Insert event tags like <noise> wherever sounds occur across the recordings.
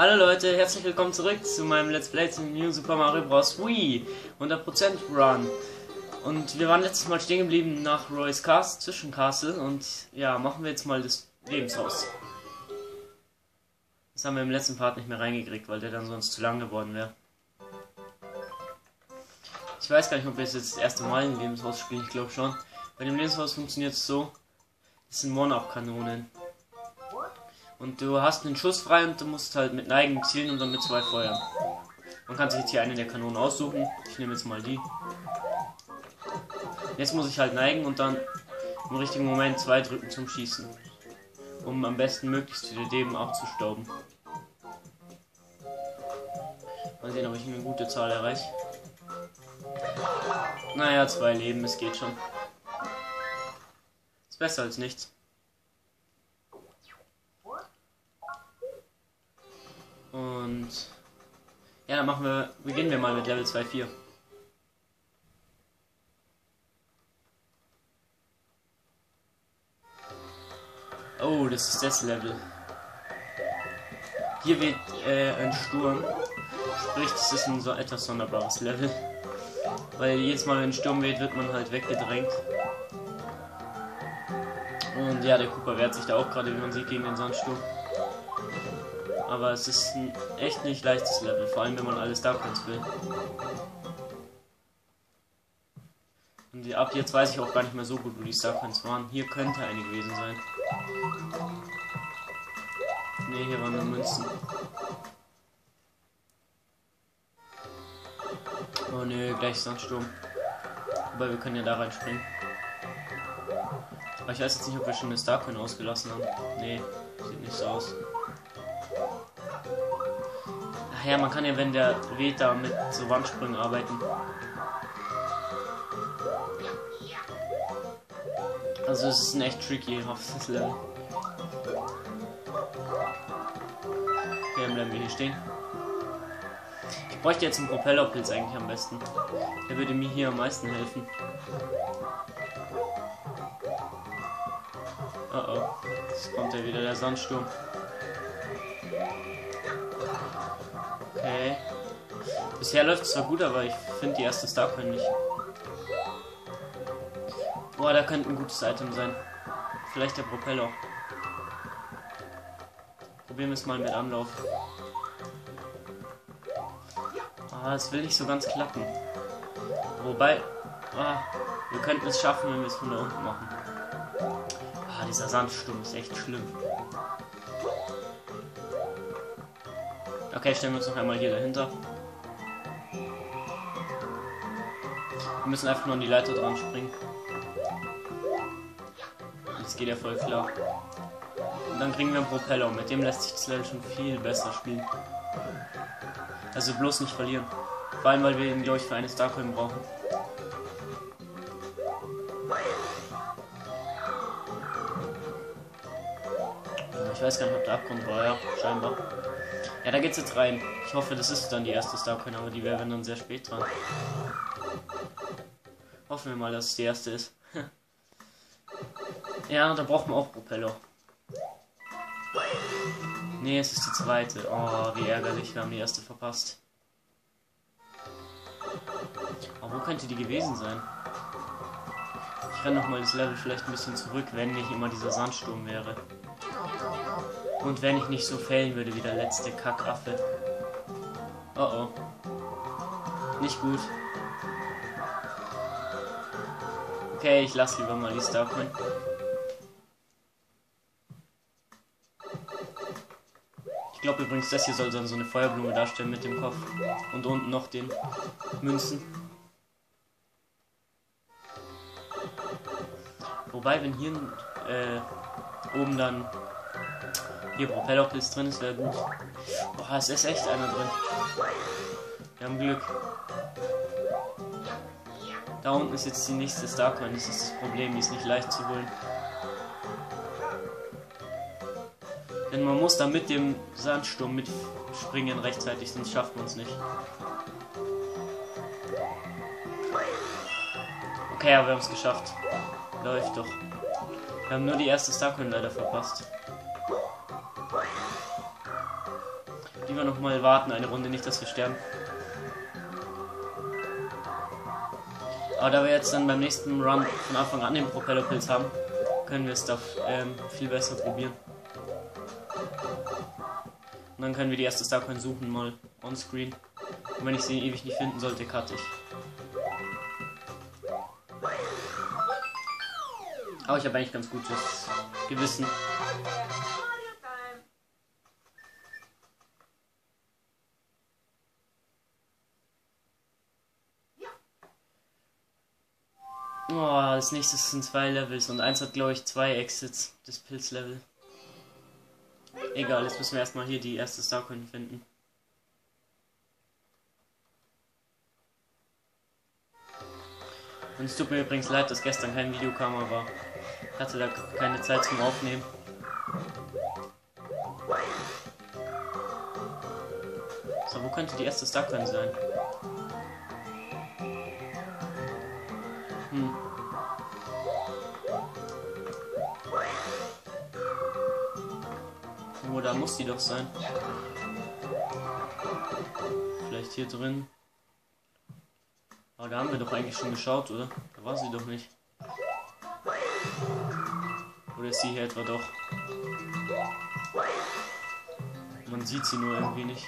Hallo Leute, herzlich willkommen zurück zu meinem Let's Play zum New Super Mario Bros. Wii 100% Run. Und wir waren letztes Mal stehen geblieben nach Roy's Castle, zwischen Castle und ja, machen wir jetzt mal das Lebenshaus. Das haben wir im letzten Part nicht mehr reingekriegt, weil der dann sonst zu lang geworden wäre. Ich weiß gar nicht, ob wir jetzt das erste Mal im Lebenshaus spielen, ich glaube schon. Bei dem Lebenshaus funktioniert es so, das sind One-Up-Kanonen. Und du hast einen Schuss frei und du musst halt mit Neigen zielen und dann mit zwei feuern. Man kann sich jetzt hier eine der Kanonen aussuchen. Ich nehme jetzt mal die. Jetzt muss ich halt neigen und dann im richtigen Moment zwei drücken zum Schießen. Um am besten möglichst viele Leben abzustauben. Mal sehen, ob ich eine gute Zahl erreiche. Naja, zwei Leben, es geht schon. Ist besser als nichts. Und ja, dann machen wir, beginnen wir mal mit Level 2-4. Oh, das ist das Level. Hier weht äh, ein Sturm. Sprich, das ist ein so etwas sonderbares Level. Weil jedes Mal, wenn ein Sturm weht, wird man halt weggedrängt. Und ja, der Cooper wehrt sich da auch gerade, wie man sieht, gegen den Sandsturm. Aber es ist ein echt nicht leichtes Level, vor allem wenn man alles Darklands will. Und ab jetzt weiß ich auch gar nicht mehr so gut, wo die Starcoins waren. Hier könnte eine gewesen sein. Ne, hier waren nur Münzen. Oh ne, gleich Sandsturm. Aber wir können ja da reinspringen. Aber ich weiß jetzt nicht, ob wir schon eine Starcoin ausgelassen haben. Ne, sieht nicht so aus. Ja, man kann ja, wenn der weht, da mit so Wandsprüngen arbeiten. Also es ist ein echt tricky auf das Level. Okay, dann bleiben wir hier stehen. Ich bräuchte jetzt einen Propellerpilz eigentlich am besten. Der würde mir hier am meisten helfen. Oh oh, jetzt kommt ja wieder der Sandsturm. Okay. Bisher läuft es zwar gut, aber ich finde die erste Starcoin nicht. Boah, da könnte ein gutes Item sein. Vielleicht der Propeller. Probieren wir es mal mit Anlauf. Ah, es will nicht so ganz klappen. Wobei, ah, wir könnten es schaffen, wenn wir es von da unten machen. Ah, dieser Sandsturm ist echt schlimm. Okay, stellen wir uns noch einmal hier dahinter. Wir müssen einfach nur an die Leiter dran springen. Das geht ja voll klar. Und dann kriegen wir einen Propeller. Mit dem lässt sich das Level schon viel besser spielen. Also bloß nicht verlieren. Vor allem, weil wir ihn, glaube ich, für eine Starcoin brauchen. Ich weiß gar nicht, ob der Abgrund war, ja, scheinbar. Ja, da geht's jetzt rein. Ich hoffe, das ist dann die erste Starcoin, aber die wäre dann sehr spät dran. Hoffen wir mal, dass es die erste ist. <laughs> ja, da braucht man auch Propeller. Nee, es ist die zweite. Oh, wie ärgerlich, wir haben die erste verpasst. Aber wo könnte die gewesen sein? Ich renne nochmal das Level vielleicht ein bisschen zurück, wenn nicht immer dieser Sandsturm wäre. Und wenn ich nicht so fällen würde wie der letzte Kackaffe. Oh oh. Nicht gut. Okay, ich lasse lieber mal die Starcoin. Ich glaube übrigens, das hier soll dann so eine Feuerblume darstellen mit dem Kopf. Und unten noch den Münzen. Wobei, wenn hier äh, oben dann hier Propellerpilz drin ist, wäre gut. Boah, es ist echt einer drin. Wir haben Glück. Da unten ist jetzt die nächste Starcoin. Das ist das Problem, die ist nicht leicht zu holen. Denn man muss da mit dem Sandsturm mitspringen rechtzeitig, sonst schafft man es nicht. Okay, aber wir haben es geschafft. Läuft doch. Wir haben nur die erste Starcoin leider verpasst. Lieber noch mal warten eine Runde, nicht dass wir sterben. Aber da wir jetzt dann beim nächsten Run von Anfang an den Propellerpilz haben, können wir es doch ähm, viel besser probieren. Und dann können wir die erste Starcoin suchen, mal on screen. Und wenn ich sie ewig nicht finden sollte, cut ich. Aber ich habe eigentlich ganz gutes Gewissen. Oh, das nächste sind zwei Levels und eins hat glaube ich zwei Exits, das Pilzlevel. Egal, jetzt müssen wir erstmal hier die erste Starcoin finden. Und es tut mir übrigens leid, dass gestern kein Video kam, aber ich hatte da keine Zeit zum Aufnehmen. So, wo könnte die erste Starcoin sein? Da muss die doch sein. Vielleicht hier drin. Aber da haben wir doch eigentlich schon geschaut, oder? Da war sie doch nicht. Oder ist sie hier etwa doch? Man sieht sie nur irgendwie nicht.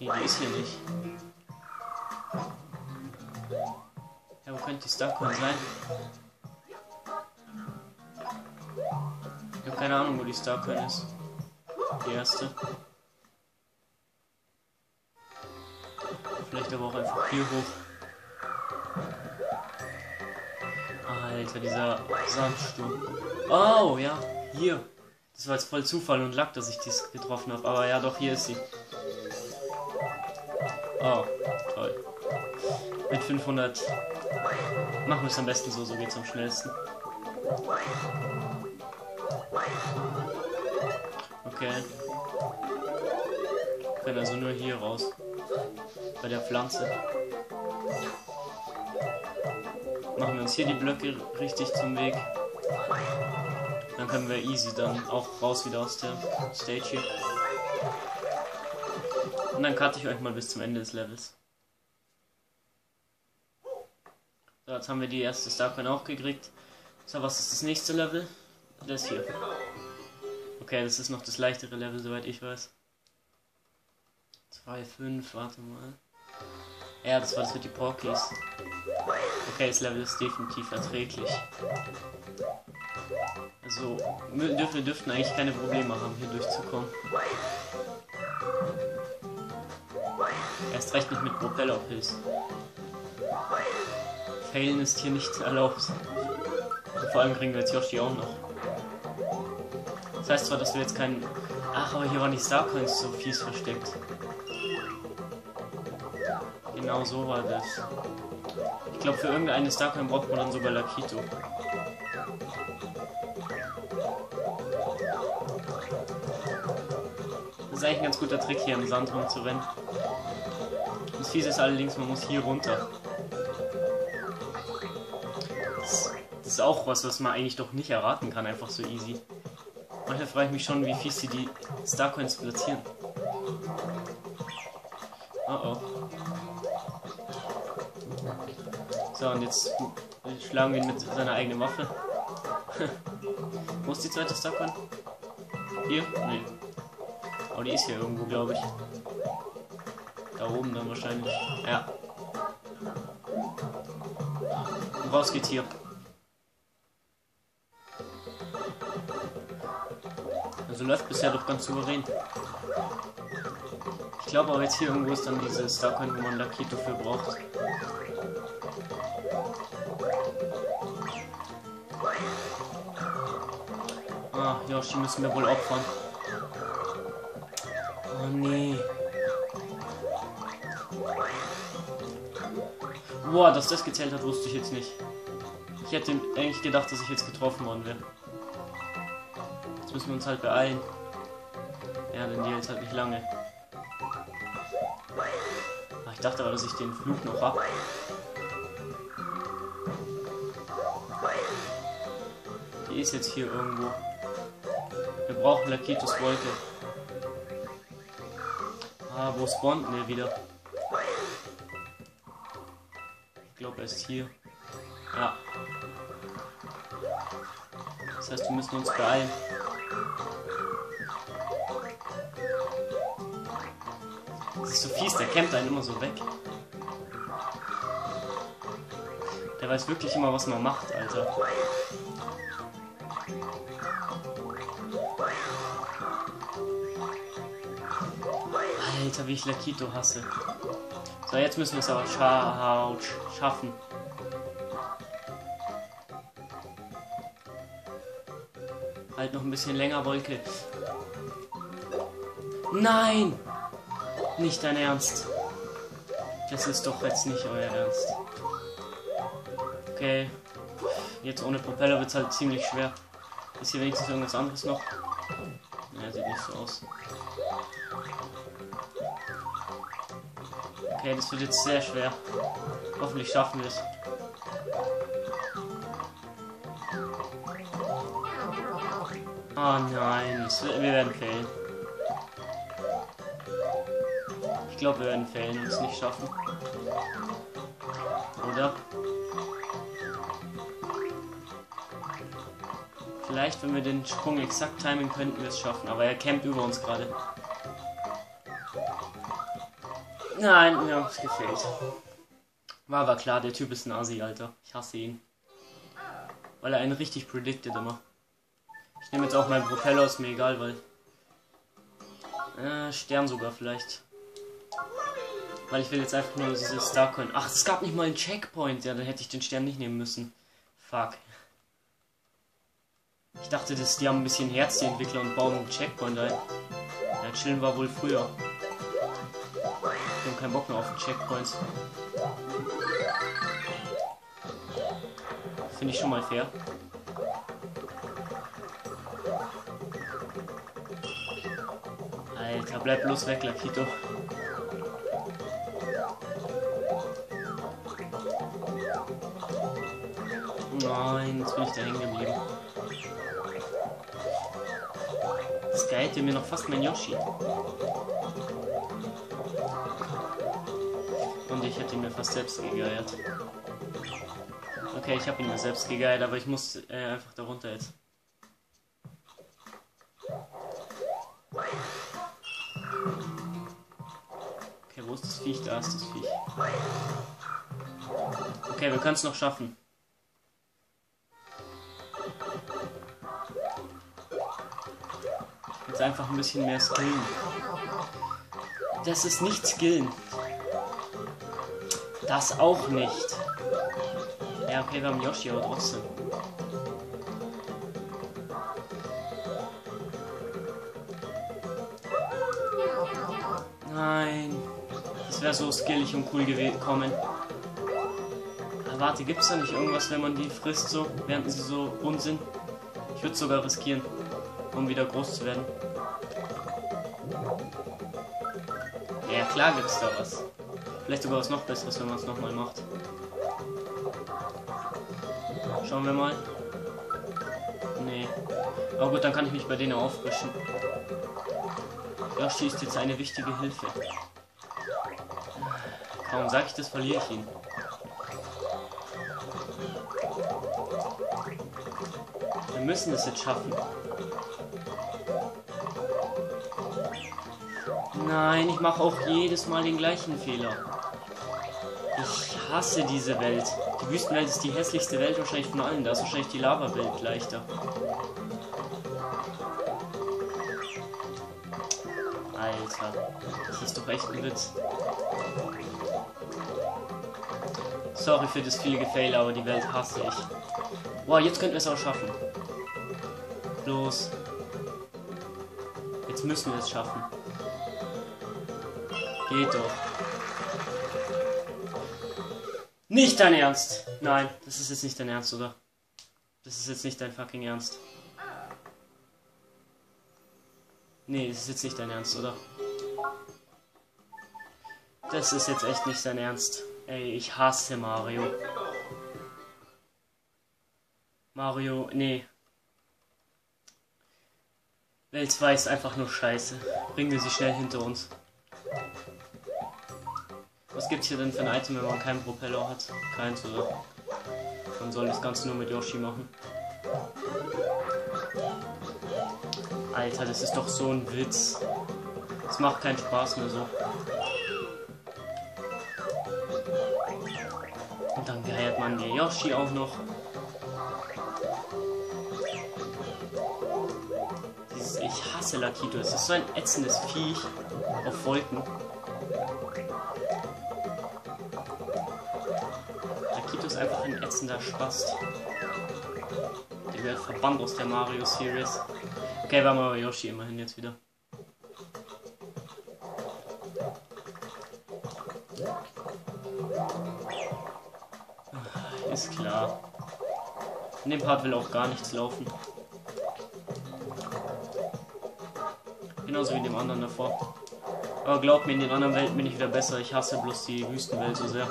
Nee, die ist hier nicht. Ja, wo könnte die Starcoin sein? Keine Ahnung, wo die Starcoin ist. Die erste. Vielleicht aber auch einfach hier hoch. Alter, dieser Sandsturm. Oh, ja, hier. Das war jetzt voll Zufall und Lack, dass ich dies getroffen habe. Aber ja, doch, hier ist sie. Oh, toll. Mit 500 machen wir es am besten so, so geht es am schnellsten. Okay. Wir können also nur hier raus. Bei der Pflanze. Machen wir uns hier die Blöcke richtig zum Weg. Dann können wir easy dann auch raus wieder aus der Stage hier. Und dann cutte ich euch mal bis zum Ende des Levels. So, jetzt haben wir die erste Starcoin auch gekriegt. So, was ist das nächste Level? Das hier. Okay, das ist noch das leichtere Level, soweit ich weiß. 2, 5, warte mal. Ja, das war das mit die Porkies. Okay, das Level ist definitiv erträglich. Also, wir dürften, dürften eigentlich keine Probleme haben, hier durchzukommen. Erst recht nicht mit Propellerpilz. Failen ist hier nicht erlaubt. Und vor allem kriegen wir jetzt Yoshi auch noch. Das heißt zwar, dass wir jetzt keinen... Ach, aber hier waren die Starcoins so fies versteckt. Genau so war das. Ich glaube, für irgendeine Starcoin braucht man dann sogar Lakito. Das ist eigentlich ein ganz guter Trick, hier im Sand rumzurennen. Das Fiese ist allerdings, man muss hier runter. Das, ist auch was, was man eigentlich doch nicht erraten kann, einfach so easy. Manchmal frage ich mich schon, wie fies sie die Starcoins platzieren. Oh oh. So, und jetzt schlagen wir ihn mit seiner eigenen Waffe. <laughs> Wo ist die zweite Starcoin? Hier? Nee. Oh, die ist hier irgendwo, glaube ich. Da oben dann wahrscheinlich. Ja. Und raus geht hier. Also läuft bisher doch ganz souverän. Ich glaube aber jetzt hier irgendwo ist dann diese Starcoin, wo man Lakito für braucht. Ah, Yoshi müssen wir wohl opfern. Oh nee. Boah, dass das gezählt hat, wusste ich jetzt nicht. Ich hätte eigentlich gedacht, dass ich jetzt getroffen worden wäre. Jetzt müssen wir uns halt beeilen. Ja, denn die jetzt halt nicht lange. Ach, ich dachte aber, dass ich den Flug noch hab. Die ist jetzt hier irgendwo. Wir brauchen Lakitos Wolke. Ah, wo spawnt er wieder? Ich glaube, er ist hier. Ja. Das heißt, wir müssen uns beeilen. Das ist so fies, der campt einen immer so weg. Der weiß wirklich immer, was man macht, Alter. Alter, wie ich Lakito hasse. So, jetzt müssen wir es aber scha schaffen. Halt noch ein bisschen länger, Wolke. Nein! Nicht dein Ernst. Das ist doch jetzt nicht euer Ernst. Okay. Jetzt ohne Propeller wird es halt ziemlich schwer. Ist hier wenigstens irgendwas anderes noch? Ja, sieht nicht so aus. Okay, das wird jetzt sehr schwer. Hoffentlich schaffen wir es. Oh nein, wir werden fehlen. Ich glaube, wir werden fehlen und es nicht schaffen. Oder? Vielleicht, wenn wir den Sprung exakt timen, könnten wir es schaffen. Aber er campt über uns gerade. Nein, mir hat es gefehlt. War aber klar, der Typ ist ein Asi, Alter. Ich hasse ihn. Weil er einen richtig predicted immer. Ich nehme jetzt auch meinen Propeller, ist mir egal, weil... Äh, Stern sogar vielleicht. Weil ich will jetzt einfach nur diese Starcoin. Ach, es gab nicht mal einen Checkpoint. Ja, dann hätte ich den Stern nicht nehmen müssen. Fuck. Ich dachte, dass die haben ein bisschen Herz, die Entwickler, und bauen einen Checkpoint ein. Ja, chillen war wohl früher. Die haben keinen Bock mehr auf Checkpoints. Finde ich schon mal fair. Alter, bleib bloß weg, Lakito. Nein, jetzt bin ich da hängen geblieben. Das geilte mir noch fast mein Yoshi. Und ich hätte ihn mir fast selbst gegeiert. Okay, ich habe ihn mir selbst gegeiert, aber ich muss äh, einfach darunter jetzt. Viech? Da ist das Viech. Okay, wir können es noch schaffen. Jetzt einfach ein bisschen mehr skillen. Das ist nicht skillen. Das auch nicht. Ja, okay, wir haben Yoshi, aber trotzdem. Nein. Wäre so skillig und cool gekommen. Aber warte, gibt es da nicht irgendwas, wenn man die frisst, so, während sie so bunt sind? Ich würde sogar riskieren, um wieder groß zu werden. Ja, klar gibt es da was. Vielleicht sogar was noch Besseres, wenn man es nochmal macht. Schauen wir mal. Nee. Aber gut, dann kann ich mich bei denen auffrischen. Yoshi ist jetzt eine wichtige Hilfe. Kaum sag ich das, verliere ich ihn. Wir müssen es jetzt schaffen. Nein, ich mache auch jedes Mal den gleichen Fehler. Ich hasse diese Welt. Die Wüstenwelt ist die hässlichste Welt wahrscheinlich von allen. Da ist wahrscheinlich die Lava-Welt leichter. Alter, das ist doch echt ein Witz. Sorry für das viele Gefail, aber die Welt hasse ich. Wow, jetzt könnten wir es auch schaffen. Los. Jetzt müssen wir es schaffen. Geht doch. Nicht dein Ernst. Nein, das ist jetzt nicht dein Ernst, oder? Das ist jetzt nicht dein fucking Ernst. Nee, das ist jetzt nicht dein Ernst, oder? Das ist jetzt echt nicht dein Ernst. Ey, ich hasse Mario. Mario, nee. Welt 2 ist einfach nur scheiße. Bringen wir sie schnell hinter uns. Was gibt's hier denn für ein Item, wenn man keinen Propeller hat? Keins, oder? Man soll das Ganze nur mit Yoshi machen. Alter, das ist doch so ein Witz. Es macht keinen Spaß mehr so. Und dann geheiert man die Yoshi auch noch. Dieses, ich hasse Lakito. Es ist so ein ätzendes Viech auf Wolken. Lakito ist einfach ein ätzender Spast. Der wird verbannt aus der Mario Series. Okay, war mal Yoshi immerhin jetzt wieder. Ist klar. In dem Part will auch gar nichts laufen. Genauso wie in dem anderen davor. Aber glaubt mir, in den anderen Welten bin ich wieder besser. Ich hasse bloß die Wüstenwelt so sehr.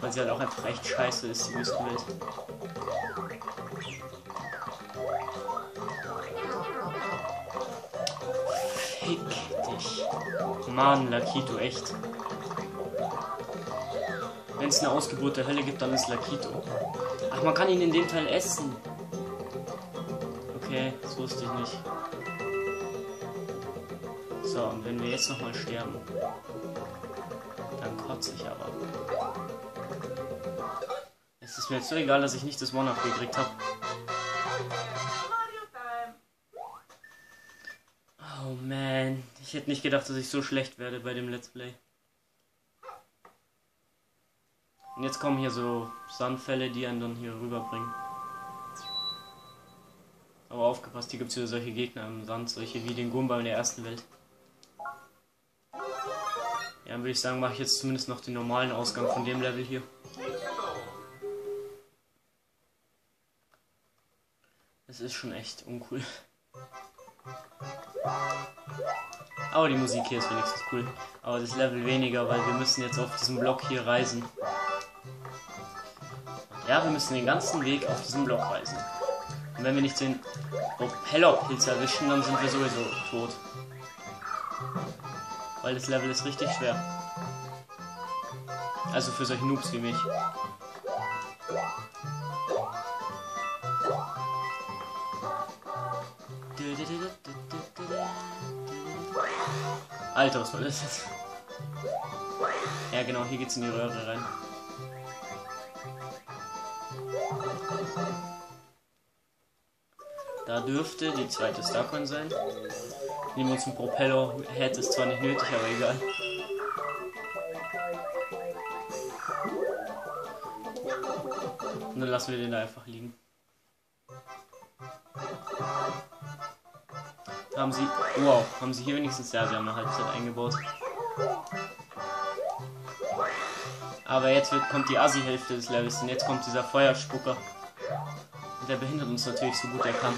Weil sie halt auch einfach echt scheiße ist, die Wüstenwelt. Mann, Lakito, echt. Wenn es eine Ausgeburt der Hölle gibt, dann ist Lakito. Ach, man kann ihn in dem Teil essen. Okay, das wusste ich nicht. So, und wenn wir jetzt nochmal sterben, dann kotze ich aber. Es ist mir jetzt so egal, dass ich nicht das One-Up gekriegt habe. Ich hätte nicht gedacht, dass ich so schlecht werde bei dem Let's Play. Und jetzt kommen hier so Sandfälle, die einen dann hier rüberbringen. Aber aufgepasst, hier gibt es wieder solche Gegner im Sand, solche wie den Goomba in der ersten Welt. Ja, dann würde ich sagen, mache ich jetzt zumindest noch den normalen Ausgang von dem Level hier. Das ist schon echt uncool. Aber die Musik hier ist wenigstens cool. Aber das Level weniger, weil wir müssen jetzt auf diesem Block hier reisen. Ja, wir müssen den ganzen Weg auf diesem Block reisen. Und wenn wir nicht den Propellerpilz erwischen, dann sind wir sowieso tot. Weil das Level ist richtig schwer. Also für solche Noobs wie mich. Alter, was war das jetzt? Ja genau, hier geht's in die Röhre rein. Da dürfte die zweite Starcoin sein. Nehmen uns einen Propeller. Hätte es zwar nicht nötig, aber egal. Und dann lassen wir den da einfach liegen. Haben sie. Wow, haben sie hier wenigstens. Ja, sie haben eine Halbzeit eingebaut. Aber jetzt wird, kommt die Assi-Hälfte des Levels und jetzt kommt dieser Feuerspucker. Der behindert uns natürlich so gut er kann.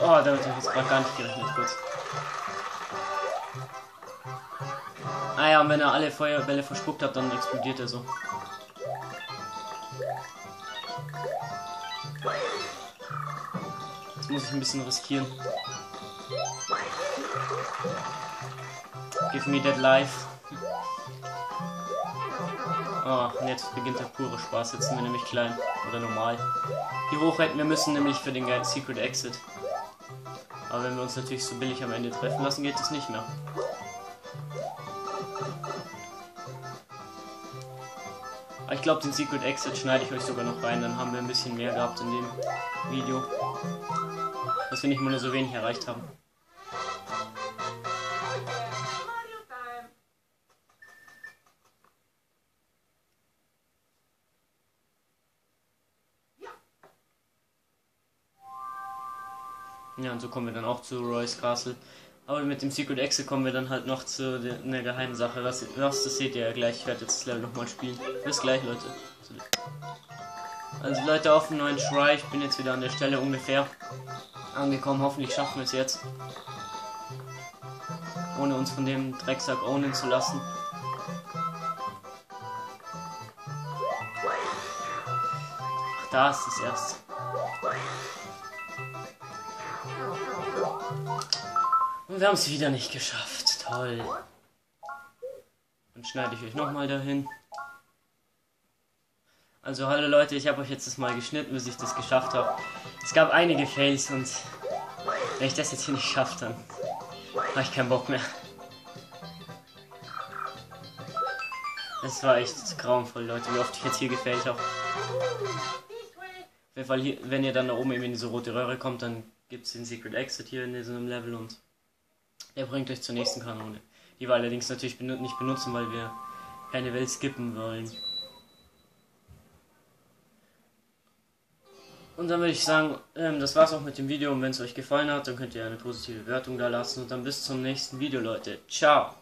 Oh, damit habe ich jetzt gerade gar nicht gerechnet, kurz. Ah ja, und wenn er alle Feuerbälle verspuckt hat, dann explodiert er so. Jetzt muss ich ein bisschen riskieren. Give me that life. Oh, und jetzt beginnt der pure Spaß. Jetzt sind wir nämlich klein. Oder normal. Hier hoch hätten wir müssen nämlich für den Secret Exit. Aber wenn wir uns natürlich so billig am Ende treffen lassen, geht es nicht mehr. Ich glaube, den Secret Exit schneide ich euch sogar noch rein. Dann haben wir ein bisschen mehr gehabt in dem Video. Dass wir nicht mal nur so wenig erreicht haben. Ja, und so kommen wir dann auch zu Roy's Castle. Aber mit dem Secret Exit kommen wir dann halt noch zu einer geheimen Sache. Was, was das seht ihr ja gleich. Ich werde jetzt das Level nochmal spielen. Bis gleich, Leute. Also Leute, auf dem neuen Try. Ich bin jetzt wieder an der Stelle ungefähr angekommen. Hoffentlich schaffen wir es jetzt. Ohne uns von dem Drecksack ownen zu lassen. Ach, da ist es erst. Und wir haben es wieder nicht geschafft. Toll. Dann schneide ich euch nochmal dahin. Also hallo Leute, ich habe euch jetzt das mal geschnitten, bis ich das geschafft habe. Es gab einige Fails und wenn ich das jetzt hier nicht schaffe, dann habe ich keinen Bock mehr. Es war echt grauenvoll, Leute, wie oft ich jetzt hier gefailt habe. Auf jeden Fall, hier, wenn ihr dann da oben eben in diese rote Röhre kommt, dann gibt es den Secret Exit hier in diesem Level und der bringt euch zur nächsten Kanone. Die wir allerdings natürlich nicht benutzen, weil wir keine Welt skippen wollen. Und dann würde ich sagen, ähm, das war's auch mit dem Video. Und wenn es euch gefallen hat, dann könnt ihr eine positive Bewertung da lassen. Und dann bis zum nächsten Video, Leute. Ciao.